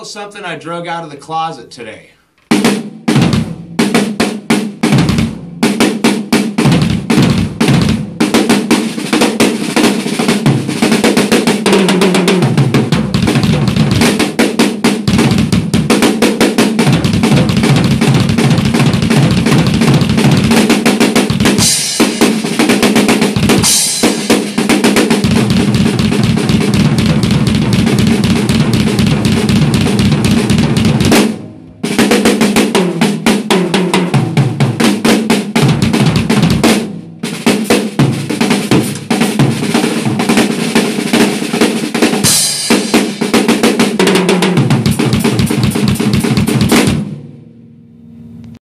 little something I drug out of the closet today.